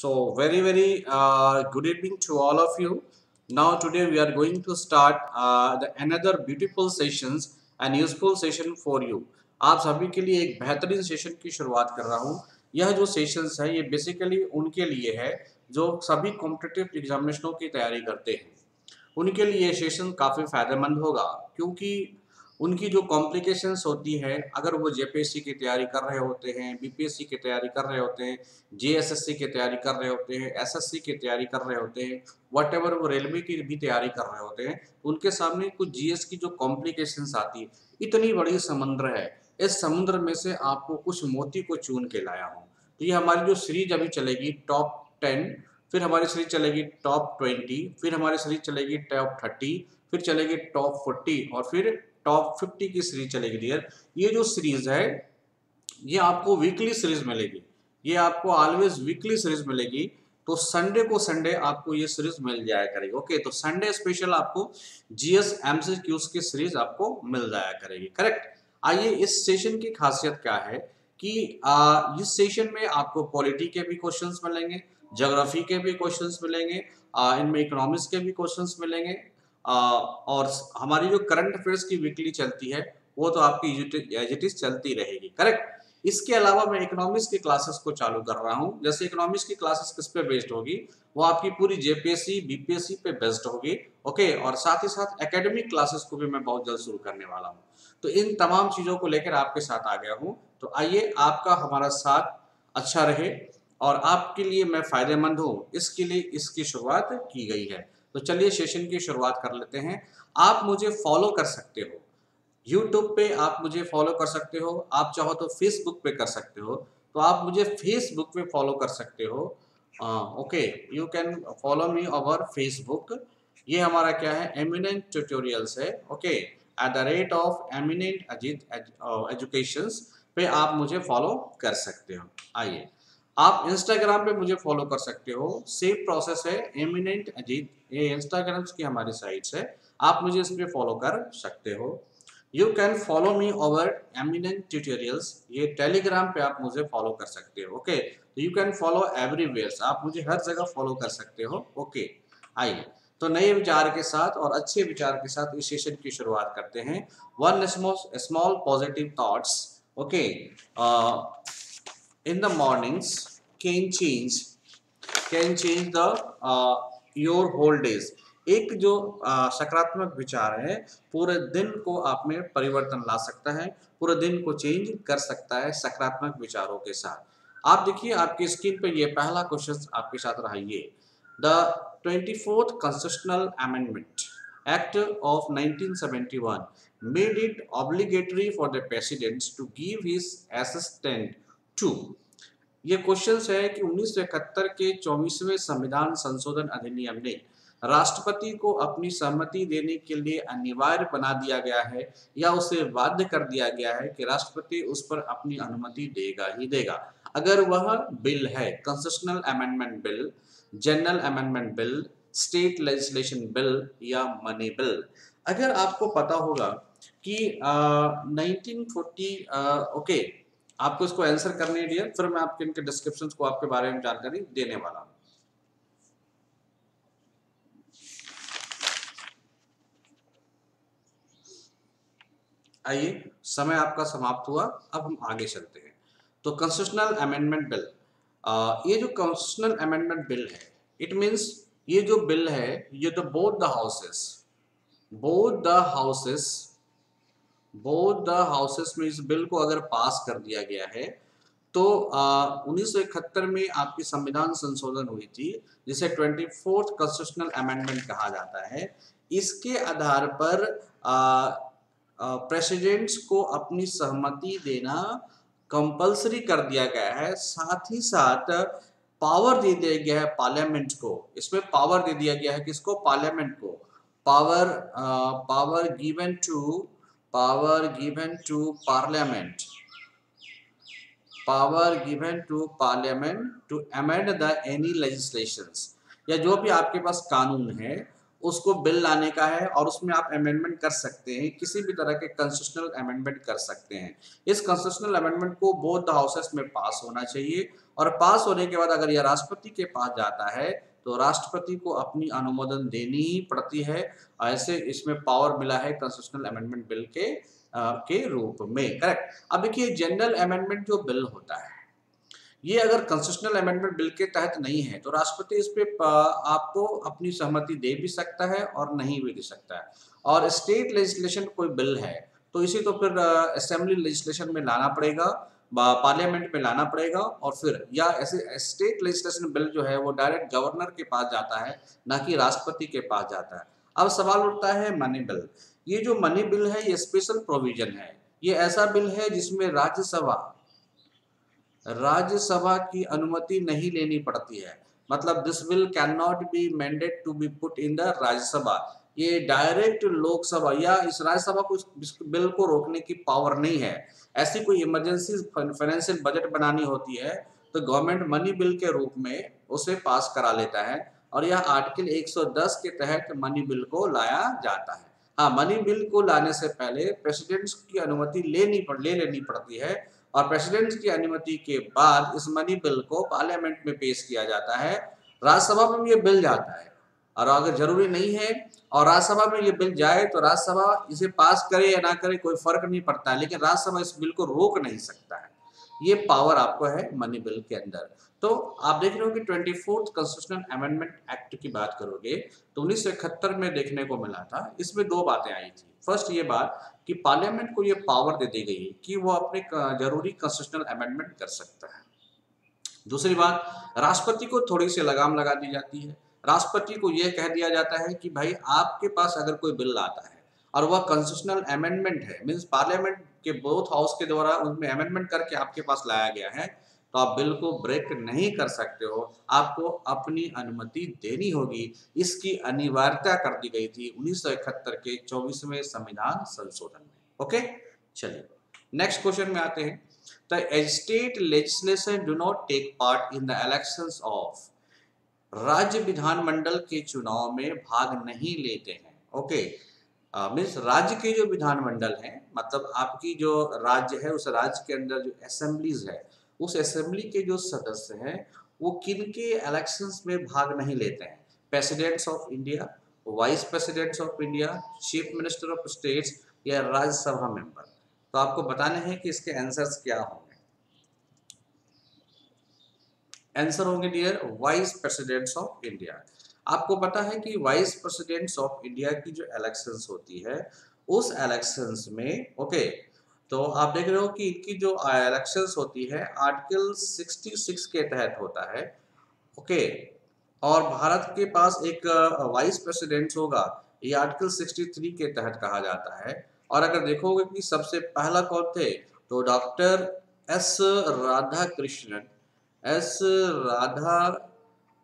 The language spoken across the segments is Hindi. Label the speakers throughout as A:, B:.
A: So very very uh, good evening to all of you. Now today we are going to start uh, the another beautiful sessions and useful session for you. सभी के लिए एक बेहतरीन सेशन की शुरुआत कर रहा हूँ यह जो सेशंस है ये बेसिकली उनके लिए है जो सभी कॉम्पिटेटिव एग्जामिनेशनों की तैयारी करते हैं उनके लिए ये सेशन काफ़ी फ़ायदेमंद होगा क्योंकि उनकी जो कॉम्प्लिकेशंस होती है, अगर वो जेपीएससी की तैयारी कर रहे होते हैं बीपीएससी की तैयारी कर रहे होते हैं जेएसएससी की तैयारी कर रहे होते हैं एसएससी की तैयारी कर रहे होते हैं वट वो रेलवे की भी तैयारी कर रहे होते हैं, उनके सामने कुछ जीएस की जो कॉम्प्लिकेशंस आती है, इतनी बड़ी समुद्र है। इस समुद्र में से आपको कुछ मोती को चुन के लाया हूँ। तो ये हमारी जो सीरीज़ अभी चलेगी टॉप टेन फिर हमारी सीरीज़ चलेगी टॉप ट्वेंटी फिर हमारी सीरीज़ चलेगी टॉप थर्टी फिर चलेगी टॉप फोर्टी और फिर टॉप फिफ्टी की सीरीज़ चलेगी डियर ये जो सीरीज़ है ये आपको वीकली सीरीज़ मिलेगी। ये आपको ऑलवेज वीकली सीरीज़ मिलेगी। तो संडे को संडे आपको ये सीरीज़ मिल जाया करेगी ओके तो संडे स्पेशल आपको जीएस एमसीक्यूज की सीरीज़ आपको मिल जाया करेगी करेक्ट आइए इस सेशन की खासियत क्या है कि आ, इस सेशन में आपको पॉलिटी के भी क्वेश्चंस मिलेंगे जोग्राफी के भी क्वेश्चंस मिलेंगे इनमें इकोनॉमिक्स के भी क्वेश्चंस मिलेंगे और हमारी जो करंट अफेयर्स की वीकली चलती है, वो तो आपकी एजिटिस चलती रहेगी, करेक्ट? इसके अलावा मैं इकोनॉमिक्स की क्लासेस को चालू कर रहा हूँ। जैसे इकोनॉमिक्स की क्लासेस किस पे बेस्ड होगी, वो आपकी पूरी जेपीएससी बीपीएससी पे बेस्ड होगी ओके और साथ ही साथ एकेडमिक क्लासेस को भी मैं बहुत जल्द शुरू करने वाला हूँ। तो इन तमाम चीज़ों को लेकर आपके साथ आ गया हूँ। तो आइए, आपका हमारा साथ अच्छा रहे, और आपके लिए मैं फ़ायदेमंद हूँ। इसके लिए इसकी शुरुआत की गई है। तो चलिए सेशन की शुरुआत कर लेते हैं। आप मुझे फॉलो कर सकते हो। यूट्यूब पे आप मुझे फॉलो कर सकते हो। आप चाहो तो फेसबुक पे कर सकते हो। तो आप मुझे फेसबुक पे फॉलो कर सकते हो। Okay you can follow me over Facebook ये हमारा क्या है? एमिनेंट ट्यूटोरियल्स है। Okay at the rate of eminent Ajit education पे आप मुझे फॉलो कर सकते हो। आइए। आप इंस्टाग्राम पे मुझे फॉलो कर सकते हो। सेम प्रोसेस है एमिनेंट अजीत ये इंस्टाग्राम की हमारी साइट्स है। आप मुझे इस पर फॉलो कर सकते हो। You can follow me over eminent tutorials ये टेलीग्राम पे आप मुझे फॉलो कर सकते हो okay you can follow everywhere आप मुझे हर जगह फॉलो कर सकते हो ओके आइए तो नए विचार के साथ और अच्छे विचार के साथ इस सेशन की शुरुआत करते हैं। One small positive thoughts okay in the mornings can change can change the your whole days एक जो सकारात्मक विचार है, पूरे दिन को आप में परिवर्तन ला सकता है, पूरे दिन को चेंज कर सकता है सकारात्मक विचारों के साथ। आप देखिए, आपकी स्क्रीन पर ये पहला क्वेश्चन आपके साथ रहा ये the twenty fourth constitutional amendment act of 1971 made it obligatory for the president to give his assistant to ये क्वेश्चन है कि उन्नीस के चौबीसवें संविधान संशोधन अधिनियम ने राष्ट्रपति को अपनी सहमति देने के लिए अनिवार्य बना दिया गया है या उसे बाध्य कर दिया गया है कि राष्ट्रपति उस पर अपनी अनुमति देगा ही देगा? अगर वह बिल है constitutional amendment bill general amendment bill state legislation bill या मनी बिल अगर आपको पता होगा कि नाइनटीन फोर्टी ओके आपको इसको आंसर करने डियर फिर मैं आपके, इनके डिस्क्रिप्शन को आपके बारे में जानकारी देने वाला हूँ। आइए, समय आपका समाप्त हुआ, अब हम आगे चलते हैं। तो कॉन्स्टिट्यूशनल अमेंडमेंट बिल ये जो कॉन्स्टिट्यूशनल अमेंडमेंट बिल है इट मीन्स ये जो बिल है, ये तो both the houses both the houses both the houses में इस बिल को अगर पास कर दिया गया है तो उन्नीस में आपकी संविधान संशोधन हुई थी, जिसे ट्वेंटी फोर्थ कॉन्स्टिट्यूशनल अमेंडमेंट कहा जाता है। इसके आधार पर प्रेसिडेंट्स को अपनी सहमति देना कंपलसरी कर दिया गया है। साथ ही साथ पावर दे दिया गया है पार्लियामेंट को। इसमें पावर दे दिया गया है किसको? पार्लियामेंट को। Power power given to power given to parliament. Power given to parliament to amend the any legislations. या जो भी आपके पास कानून है, उसको बिल लाने का है और उसमें आप अमेंडमेंट कर सकते हैं, किसी भी तरह के कंस्टिट्यूशनल अमेंडमेंट कर सकते हैं। इस कंस्टिट्यूशनल अमेंडमेंट को बोथ द हाउसेस में पास होना चाहिए और पास होने के बाद अगर यह राष्ट्रपति के पास जाता है तो राष्ट्रपति को अपनी अनुमोदन देनी ही पड़ती है। ऐसे इसमें पावर मिला है कंस्टिट्यूशनल अमेंडमेंट बिल के आ, के रूप में करेक्ट अब देखिए जनरल अमेंडमेंट जो बिल होता है ये अगर कंस्टिट्यूशनल अमेंडमेंट बिल के तहत नहीं है तो राष्ट्रपति इस पे आपको अपनी सहमति दे भी सकता है और नहीं भी दे सकता है। और स्टेट लेजिस्लेशन कोई बिल है तो इसे तो फिर असेंबली लेजिस्लेशन में लाना पड़ेगा। पार्लियामेंट में लाना पड़ेगा और फिर, या ऐसे स्टेट लेजिस्लेशन बिल जो है, वो डायरेक्ट गवर्नर के पास जाता है, ना कि राष्ट्रपति के पास जाता है। अब सवाल उठता है मनी बिल ये जो मनी बिल है, ये स्पेशल प्रोविज़न है। ये ऐसा बिल है जिसमें राज्यसभा राज्यसभा की अनुमति नहीं लेनी पड़ती है। मतलब this bill can not be mandate to be put in the Rajya Sabha. ये डायरेक्ट लोकसभा, या इस राज्यसभा को इस बिल को रोकने की पावर नहीं है। ऐसी कोई इमरजेंसी फाइनेंशियल बजट बनानी होती है तो गवर्नमेंट मनी बिल के रूप में उसे पास करा लेता है और यह आर्टिकल 110 के तहत मनी बिल को लाया जाता है। हाँ मनी बिल को लाने से पहले प्रेसिडेंट्स की अनुमति लेनी पड़, ले लेनी पड़ती है और प्रेसिडेंट की अनुमति के बाद इस मनी बिल को पार्लियामेंट में पेश किया जाता है। राज्यसभा में ये बिल जाता है। और अगर ज़रूरी नहीं है और राज्यसभा में ये बिल जाए तो राज्यसभा इसे पास करे या ना करे कोई फ़र्क नहीं पड़ता है, लेकिन राज्यसभा इस बिल को रोक नहीं सकता है। ये पावर आपको है मनी बिल के अंदर। तो आप देख रहे हो कि twenty fourth constitutional amendment act की बात करोगे तो उन्नीस सौ इकहत्तर में देखने को मिला था। इसमें दो बातें आई थी। फ़र्स्ट ये बात कि पार्लियामेंट को ये पावर दे दी गई कि वो अपने ज़रूरी कॉन्स्टिट्यूशनल अमेंडमेंट कर सकता है। दूसरी बात, राष्ट्रपति को थोड़ी सी लगाम लगा दी जाती है। राष्ट्रपति को यह कह दिया जाता है कि भाई, आपके पास अगर कोई बिल आता है और वह कंस्टिट्यूशनल अमेंडमेंट है मीन्स पार्लियामेंट के बोथ हाउस के द्वारा उसमें अमेंडमेंट करके आपके पास लाया गया है तो आप बिल को ब्रेक नहीं कर सकते हो। आपको अपनी अनुमति देनी होगी। इसकी अनिवार्यता कर दी गई थी उन्नीस सौ इकहत्तर के चौबीसवें संविधान संशोधन में। ओके? चलिए नेक्स्ट क्वेश्चन में आते हैं। The state legislation do not take part in the elections of राज्य विधानमंडल के चुनाव में भाग नहीं लेते हैं। ओके मीन्स राज्य के जो विधानमंडल हैं मतलब आपकी जो राज्य है, उस राज्य के अंदर जो असेंबलीज है, उस असेंबली के जो सदस्य हैं, वो किन के इलेक्शंस में भाग नहीं लेते हैं? Presidents of India vice presidents of India chief minister of states या राज्यसभा मेंबर तो आपको बताने हैं कि इसके आंसर्स क्या होंगे। आंसर होंगे dear vice presidents of India आपको पता है कि वाइस प्रेसिडेंट्स ऑफ़ इंडिया की जो इलेक्शंस होती है, उस इलेक्शंस में ओके तो आप देख रहे हो कि इनकी जो इलेक्शंस होती है आर्टिकल 66 के तहत होता है ओके और भारत के पास एक वाइस प्रेसिडेंट होगा, ये आर्टिकल 63 के तहत कहा जाता है, और अगर देखोगे कि सबसे पहला कौन थे तो doctor S Radha Krishnan S Radha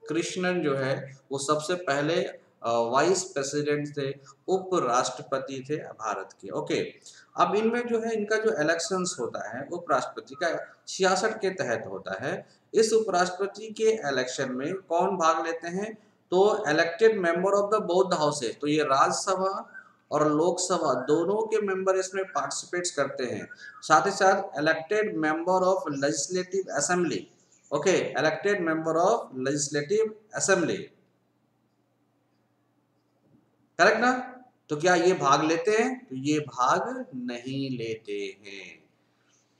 A: Krishnan जो है, वो सबसे पहले वाइस प्रेसिडेंट थे, उपराष्ट्रपति थे भारत के। ओके, अब इनमें जो है, इनका जो इलेक्शंस होता है, उपराष्ट्रपति का छियासठ के तहत होता है। इस उपराष्ट्रपति के इलेक्शन में कौन भाग लेते हैं? तो elected member of the both houses तो ये राज्यसभा और लोकसभा दोनों के मेंबर इसमें पार्टिसिपेट करते हैं। साथ ही साथ elected member of legislative assembly okay elected member of legislative assembly correct ना? तो क्या ये भाग लेते हैं? तो ये भाग नहीं लेते हैं।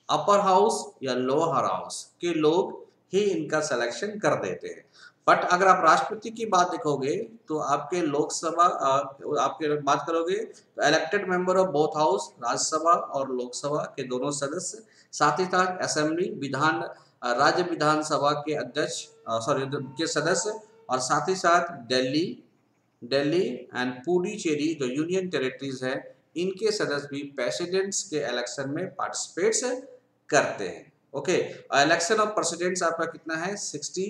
A: अपर हाउस या लोअर हाउस के लोग ही इनका सिलेक्शन कर देते हैं। बट अगर आप राष्ट्रपति की बात देखोगे तो आपके लोकसभा आपके बात करोगे तो elected member of both house Rajya Sabha और लोकसभा के दोनों सदस्य, साथ ही साथ असेंबली विधान राज्य विधानसभा के अध्यक्ष सॉरी के सदस्य और साथ ही साथ दिल्ली दिल्ली एंड पुडुचेरी जो यूनियन टेरिटरीज है, इनके सदस्य भी प्रेसिडेंट्स के इलेक्शन में पार्टिसिपेट्स करते हैं। ओके इलेक्शन ऑफ़ प्रेसिडेंट्स आपका कितना है? सिक्सटी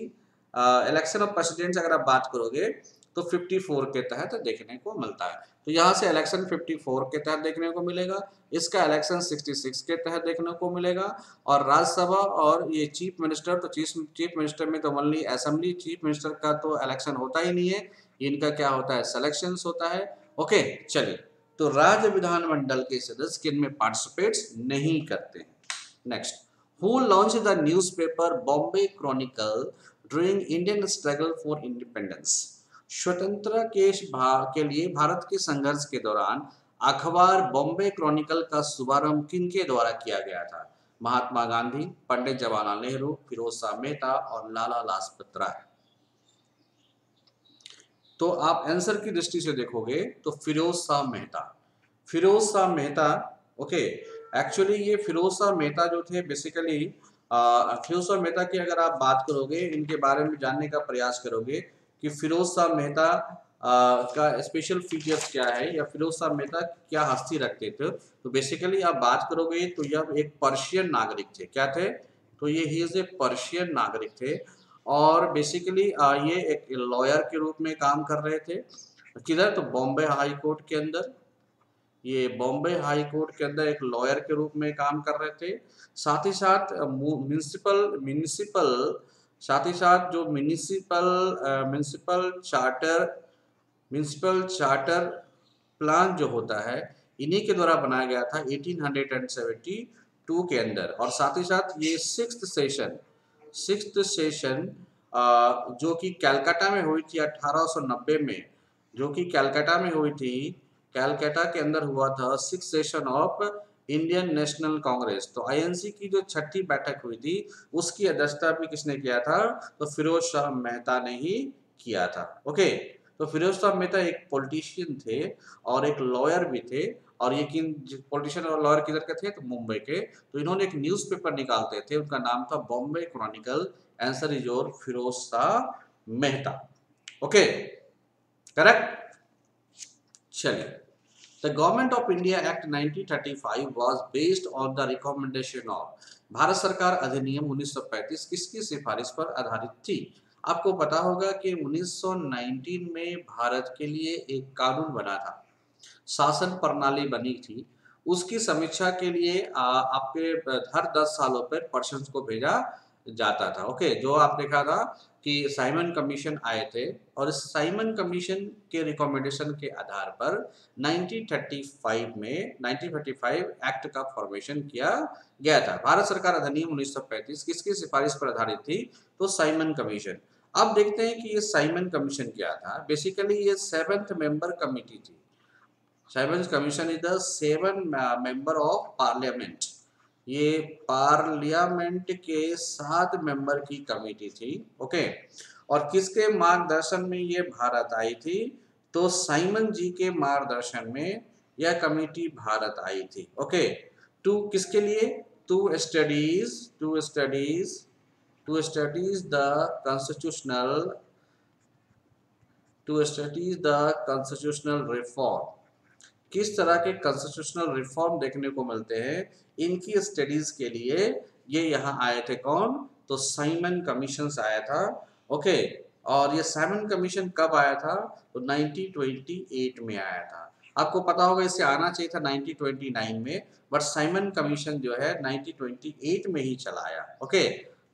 A: इलेक्शन ऑफ़ प्रेसिडेंट्स अगर आप बात करोगे तो 54 के तहत देखने को मिलता है। तो यहाँ से इलेक्शन 54 के तहत देखने को मिलेगा, इसका इलेक्शन 66 के तहत देखने को मिलेगा, और राज्यसभा और ये चीफ मिनिस्टर तो चीफ चीफ मिनिस्टर में तो ओनली असेंबली चीफ मिनिस्टर का तो इलेक्शन होता ही नहीं है, इनका क्या होता है? सिलेक्शन होता है। ओके चलिए तो राज्य विधानमंडल के सदस्य किन में पार्टिसिपेट्स नहीं करते next who launch the newspaper Bombay Chronicle during Indian struggle for स्वतंत्रता के के लिए भारत के संघर्ष के दौरान अखबार बॉम्बे क्रॉनिकल का शुभारंभ किनके द्वारा किया गया था? महात्मा गांधी, पंडित जवाहरलाल नेहरू, फिरोज शाह मेहता और लाला लाजपत राय तो आप आंसर की दृष्टि से देखोगे तो फिरोज शाह मेहता। फिरोज शाह मेहता, ओके एक्चुअली ये फिरोज शाह मेहता जो थे बेसिकली फिरोज शाह मेहता की अगर आप बात करोगे, इनके बारे में जानने का प्रयास करोगे कि फिरोज शाह मेहता का स्पेशल फीचर्स क्या है, या फिरोज शाह मेहता क्या हस्ती रखते थे? तो बेसिकली आप बात करोगे तो यह एक पर्शियन नागरिक थे। क्या थे? तो ये ही ए पर्शियन नागरिक थे। और बेसिकली ये एक लॉयर के रूप में काम कर रहे थे। किधर? तो बॉम्बे हाई कोर्ट के अंदर। ये बॉम्बे हाई कोर्ट के अंदर एक लॉयर के रूप में काम कर रहे थे। साथ ही साथ म्यूनिसिपल म्यूनिसिपल साथ ही साथ जो municipal municipal charter municipal charter plan जो होता है, इन्हीं के द्वारा बनाया गया था 1872 के अंदर। और साथ ही साथ ये सिक्स सेशन सिक्स सेशन जो कि कैलकाटा में हुई थी 1890 में, जो कि कैलकाटा में हुई थी, कैलकाटा के अंदर हुआ था six session of Indian National Congress तो आईएनसी की जो छठी बैठक हुई थी, उसकी अध्यक्षता भी किसने किया था? तो फिरोज शाह मेहता ने ही किया था। ओके तो फिरोज शाह मेहता एक पॉलिटिशियन थे और एक लॉयर भी थे और ये किन पॉलिटिशियन और लॉयर किधर के थे? तो मुंबई के। तो इन्होंने एक न्यूज़पेपर निकालते थे, उनका नाम था Bombay Chronicle answer is your Firoz Shah Mehta. Okay correct चलिए। The Government of India Act 1935 was based on the recommendation of Bharat सरकार अधिनियम 1935 किसकी सिफारिश पर आधारित थी? आपको पता होगा कि 1919 में भारत के लिए एक कानून बना था। शासन प्रणाली बनी थी। उसकी समीक्षा के लिए आपके, हर 10 सालों पर पर्सन को भेजा। जाता था। ओके, जो आप देखा था कि साइमन कमीशन आए थे और इस साइमन कमीशन के रिकमेंडेशन के आधार पर 1935 में 1935 एक्ट का फॉर्मेशन किया गया था। भारत सरकार अधिनियम 1935 किसकी सिफारिश पर आधारित थी? तो साइमन कमीशन अब देखते हैं कि ये साइमन कमीशन क्या था। बेसिकली ये सेवेंथ मेंबर कमिटी थी। Simon commission is the seven member of parliament ये पार्लियामेंट के सात मेंबर की कमेटी थी, ओके? और किसके मार्गदर्शन में ये भारत आई थी? तो साइमन जी के मार्गदर्शन में यह कमेटी भारत आई थी, ओके? टू किसके लिए? To studies to studies to studies the constitutional, to studies the constitutional reform. किस तरह के कॉन्स्टिट्यूशनल रिफॉर्म देखने को मिलते हैं, इनकी स्टडीज़ के लिए ये यहाँ आए थे कौन? तो साइमन कमीशन आया था ओके और ये साइमन कमीशन कब आया था? तो 1928 में आया था। आपको पता होगा इसे आना चाहिए था 1929 में बट साइमन कमीशन जो है 1928 में ही चला आया ओके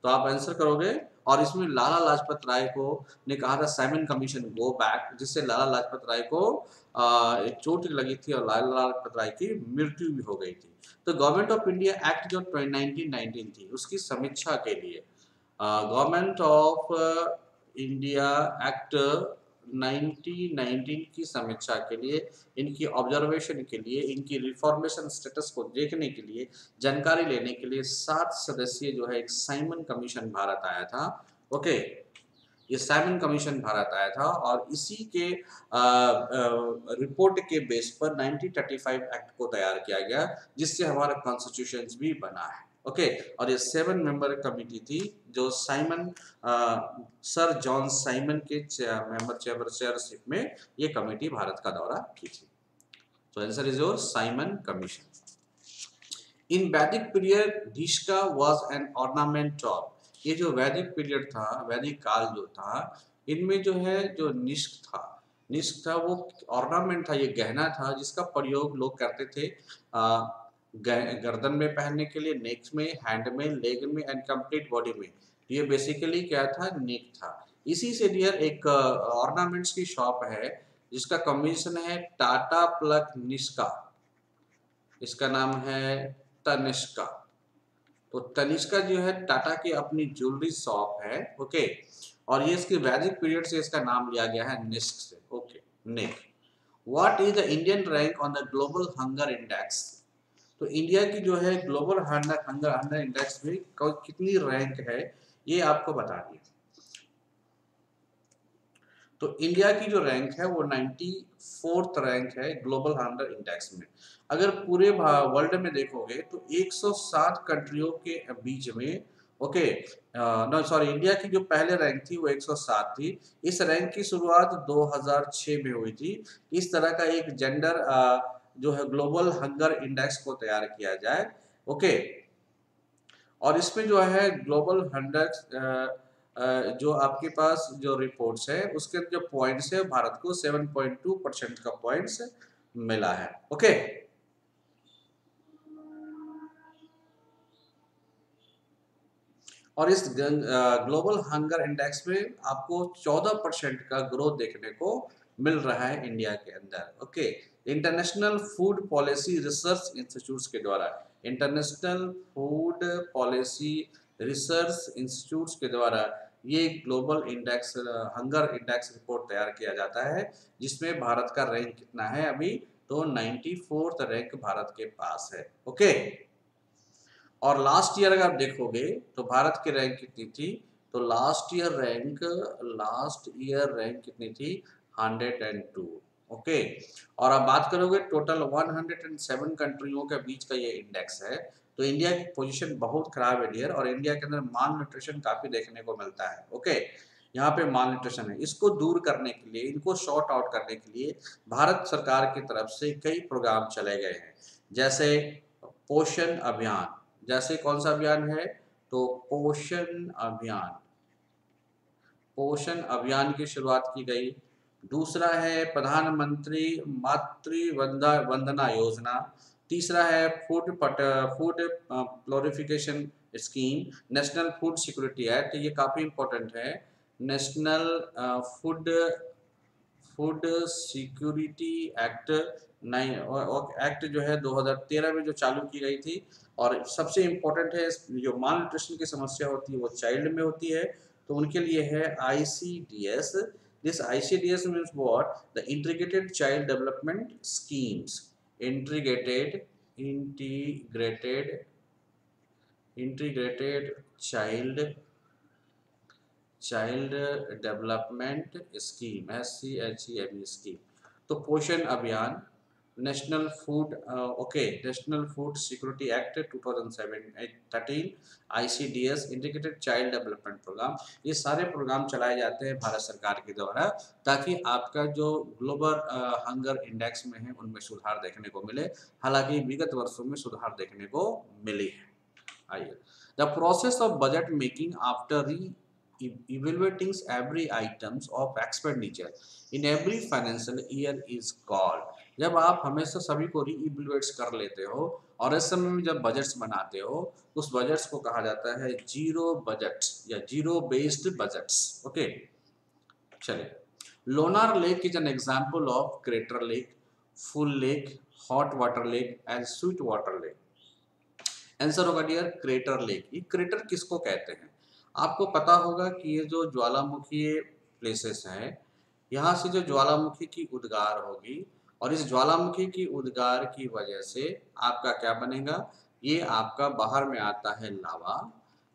A: तो आप आंसर करोगे और इसमें लाला लाजपत राय को ने कहा था साइमन कमीशन गो बैक जिससे लाला लाजपत राय को एक चोट लगी थी और लाला लाजपत राय की मृत्यु भी हो गई थी। तो गवर्नमेंट ऑफ़ इंडिया एक्ट जो 1919 थी, उसकी समीक्षा के लिए गवर्नमेंट ऑफ़ इंडिया एक्ट 1919 की समीक्षा के लिए इनकी ऑब्जर्वेशन के लिए इनकी रिफॉर्मेशन स्टेटस को देखने के लिए जानकारी लेने के लिए सात सदस्यीय जो है एक साइमन कमीशन भारत आया था। ओके ये साइमन कमीशन भारत आया था और इसी के आ, आ, रिपोर्ट के बेस पर 1935 एक्ट को तैयार किया गया जिससे हमारा कॉन्स्टिट्यूशन भी बना है। ओके और ये सेवन मेंबर कमिटी थी जो साइमन सर जॉन साइमन के मेंबर चेयर चेयरशिप में ये कमेटी भारत का दौरा की थी। तो answer is your Simon commission in Vedic period ढिशका was an ornament of ये जो वैदिक पीरियड था वैदिक काल जो था इनमें जो है जो निष्क था निष्क था वो ऑर्नामेंट था ये गहना था जिसका प्रयोग लोग करते थे आ, गर्दन में पहनने के लिए नेक में, हैंड में, लेग में एंड कंप्लीट बॉडी में। ये बेसिकली क्या था? नेक था। इसी से डियर एक ऑर्नामेंट्स की शॉप है, जिसका कमीशन है टाटा प्लग निष्का इसका नाम है तनिष्का तो तनिष्का जो है टाटा की अपनी ज्वेलरी शॉप है ओके और ये इसके वैदिक पीरियड से इसका नाम लिया गया है निस्क से okay neck what is the Indian rank on the global hunger index तो इंडिया की जो है ग्लोबल हंगर हंगर इंडेक्स में कितनी रैंक है, ये आपको बता दिया। तो इंडिया की जो रैंक है, वो नाइन्टी फोर्थ रैंक है ग्लोबल हंगर इंडेक्स में। अगर पूरे वर्ल्ड में देखोगे तो 107 कंट्रियों के बीच में ओके नो सॉरी इंडिया की जो पहले रैंक थी, वो 107 थी। इस रैंक की शुरुआत 2006 में हुई थी। इस तरह का एक जेंडर जो है ग्लोबल हंगर इंडेक्स को तैयार किया जाए, ओके? और इसमें जो है ग्लोबल हंड्रेड जो आपके पास जो रिपोर्ट्स है, उसके जो पॉइंट्स है, भारत को 7.2 परसेंट का पॉइंट्स मिला है, ओके? और इस ग्लोबल हंगर इंडेक्स में आपको 14 परसेंट का ग्रोथ देखने को मिल रहा है इंडिया के अंदर, okay? International food policy research institute के द्वारा international food policy research institute के द्वारा ये global index hunger index report तैयार किया जाता है, जिसमें भारत का रैंक कितना है अभी? तो नाइन्टी रैंक भारत के पास है ओके और लास्ट ईयर अगर आप देखोगे तो भारत की रैंक कितनी थी? तो last year rank last year rank कितनी थी? 102 ओके? और आप बात करोगे टोटल 107 कंट्रियों के बीच का ये इंडेक्स है तो इंडिया की पोजीशन बहुत खराब है डियर, और इंडिया के अंदर माल न्यूट्रिशन काफ़ी देखने को मिलता है, ओके? यहाँ पे माल न्यूट्रिशन है, इसको दूर करने के लिए, इनको शॉर्ट आउट करने के लिए भारत सरकार की तरफ़ से कई प्रोग्राम चले गए हैं, जैसे पोषण अभियान, जैसे कौन सा अभियान है? तो पोषण अभियान पोषण अभियान की शुरुआत की गई दूसरा है प्रधानमंत्री मातृ वंदना योजना। तीसरा है फ़ूड पट food fortification scheme national food security act ये काफ़ी इम्पोर्टेंट है। National food food security act nine act जो है 2013 में जो चालू की गई थी और सबसे इम्पोर्टेंट है, जो माल न्यूट्रिशन की समस्या होती है वो चाइल्ड में होती है। तो उनके लिए है I C S D S means what the integrated child development schemes integrated integrated integrated child child development scheme S C H E M E scheme तो Poshan Abhiyan national food okay national food security act 2013 ICDS integrated child development programme ये सारे प्रोग्राम चलाए जाते हैं भारत सरकार के द्वारा ताकि आपका जो ग्लोबल हंगर इंडेक्स में है, उनमें सुधार देखने को मिले। हालाँकि विगत वर्षों में सुधार देखने को मिली है। आइए। The process of budget making after re evaluating every items of expenditure in every financial year is called जब आप हमेशा सभी को री इवेलुएट्स कर लेते हो और इस समय में जब बजट्स बनाते हो, उस बजट्स को कहा जाता है ज़ीरो बजट या ज़ीरो बेस्ड बजट्स ओके चलिए। Lonar lake is an example of crater lake full lake hot water lake and sweet water lake answer होगा डियर क्रेटर लेक ये क्रेटर किसको कहते हैं? आपको पता होगा कि ये जो ज्वालामुखी प्लेसेस हैं, यहाँ से जो ज्वालामुखी की उद्गार होगी और इस ज्वालामुखी की उद्गार की वजह से आपका क्या बनेगा? ये आपका बाहर में आता है लावा।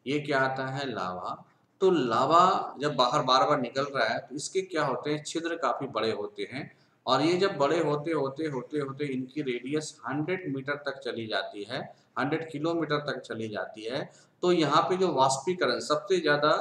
A: ये क्या आता है? लावा। तो लावा जब बाहर बार बार निकल रहा है तो इसके क्या होते हैं? छिद्र काफ़ी बड़े होते हैं और ये जब बड़े होते होते होते होते इनकी रेडियस 100 मीटर तक चली जाती है 100 किलोमीटर तक चली जाती है तो यहाँ पे जो वाष्पीकरण सबसे ज़्यादा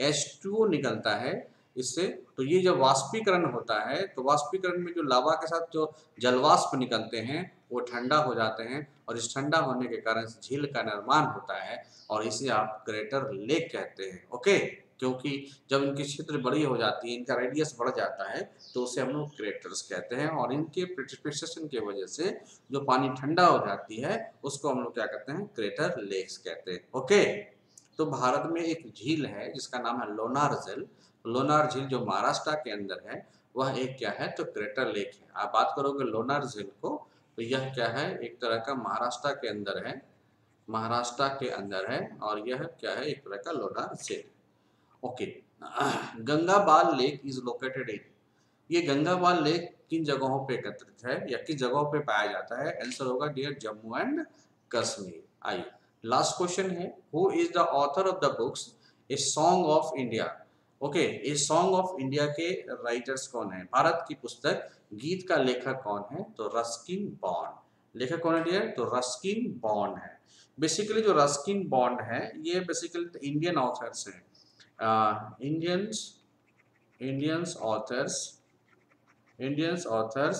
A: H2O निकलता है इससे तो ये जब वाष्पीकरण होता है तो वाष्पीकरण में जो लावा के साथ जो जलवाष्प निकलते हैं, वो ठंडा हो जाते हैं और इस ठंडा होने के कारण झील का निर्माण होता है और इसे आप ग्रेटर लेक कहते हैं, ओके? क्योंकि जब इनकी क्षेत्र बड़ी हो जाती है, इनका रेडियस बढ़ जाता है तो उसे हम लोग क्रेटर्स कहते हैं और इनके प्रिसिपिटेशन के वजह से जो पानी ठंडा हो जाती है, उसको हम लोग क्या कहते हैं? क्रेटर लेक्स कहते हैं, ओके? तो भारत में एक झील है, जिसका नाम है लोनार झील। लोनार झील जो महाराष्ट्र के अंदर है, वह एक क्या है? तो क्रेटर लेक है। आप बात करोगे लोनार झील को तो यह क्या है? एक तरह का महाराष्ट्र के अंदर है, महाराष्ट्र के अंदर है, और यह क्या है? एक तरह का लोनार झील। ओके गंगा बाल लेक इज़ लोकेटेड इन ये गंगा बाल लेक किन जगहों पे एकत्रित है, या किस जगहों पे पाया जाता है? आंसर होगा डियर जम्मू एंड कश्मीर आइए। लास्ट क्वेश्चन है। Who is the author of the books a song of India okay ये सॉन्ग ऑफ़ इंडिया के राइटर्स कौन है? भारत की पुस्तक, गीत का लेखक कौन है? तो रस्किन बॉन्ड लेखक कौन है तो रस्किन बॉन्ड है। बेसिकली जो रस्किन बॉन्ड है, ये बेसिकली इंडियन ऑथर्स हैं। Indians Indians authors Indians authors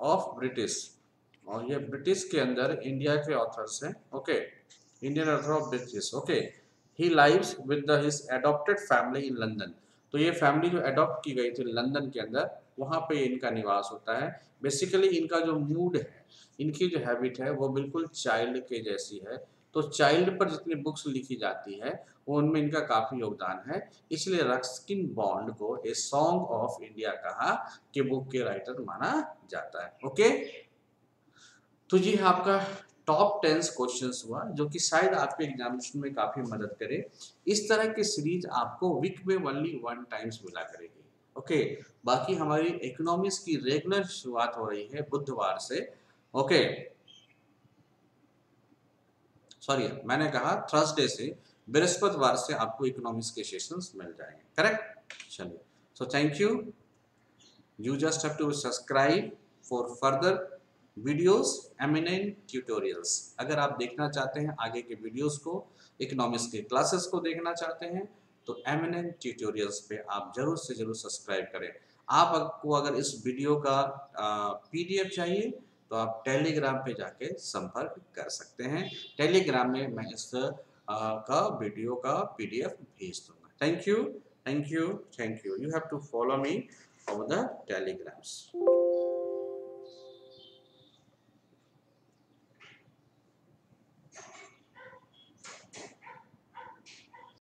A: of British और ये ब्रिटिश के अंदर इंडिया के ऑथर्स हैं। Okay Indian author of British okay he lives with his adopted family in London तो ये फैमिली जो अडॉप्ट की गई थी लंदन के अंदर, वहाँ पे इनका निवास होता है। बेसिकली इनका जो मूड है, इनकी जो हैबिट है, वो बिल्कुल चाइल्ड के जैसी है। तो चाइल्ड पर जितनी बुक्स लिखी जाती है, वो उनमें इनका काफ़ी योगदान है। इसलिए रक्सकिन बॉन्ड को ए सॉन्ग ऑफ़ इंडिया कहा कि बुक के राइटर माना जाता है। ओके तो जी आपका टॉप टेंस क्वेश्चन हुआ, जो कि शायद आपके एग्जामिनेशन में काफ़ी मदद करे। इस तरह की सीरीज़ आपको वीक में ओनली वन टाइम्स मिला करेगी। ओके बाकी हमारी इकोनॉमिक्स की रेगुलर शुरुआत हो रही है बुधवार से। ओके सॉरी मैंने कहा थर्सडे से बृहस्पतिवार से आपको इकोनॉमिक्स के सेशंस मिल जाएँगे। करेक्ट चलिए। So thank you you just have to subscribe for further videos eminent tutorials. अगर आप देखना चाहते हैं आगे के वीडियोस को, इकोनॉमिक्स के क्लासेस को देखना चाहते हैं तो एमिनेंट ट्यूटोरियल्स पे आप ज़रूर से ज़रूर सब्सक्राइब करें। आपको अगर इस वीडियो का पीडीएफ चाहिए तो आप टेलीग्राम पे जाके संपर्क कर सकते हैं। टेलीग्राम में मैं इस का वीडियो का पीडीएफ भेज दूँगा। Thank you thank you thank you. You have to follow me on the Telegrams